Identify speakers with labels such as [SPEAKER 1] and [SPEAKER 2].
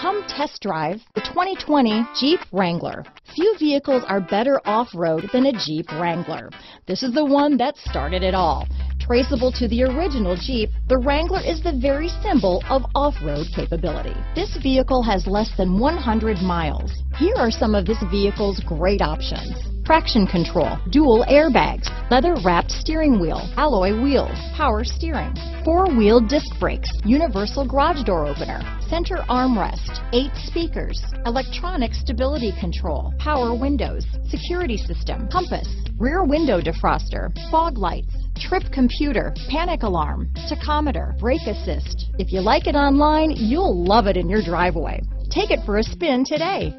[SPEAKER 1] Come test drive the 2020 Jeep Wrangler. Few vehicles are better off-road than a Jeep Wrangler. This is the one that started it all. Traceable to the original Jeep, the Wrangler is the very symbol of off-road capability. This vehicle has less than 100 miles. Here are some of this vehicle's great options. Traction control, dual airbags, leather wrapped steering wheel, alloy wheels, power steering, four wheel disc brakes, universal garage door opener, center armrest, eight speakers, electronic stability control, power windows, security system, compass, rear window defroster, fog lights, trip computer, panic alarm, tachometer, brake assist. If you like it online, you'll love it in your driveway. Take it for a spin today.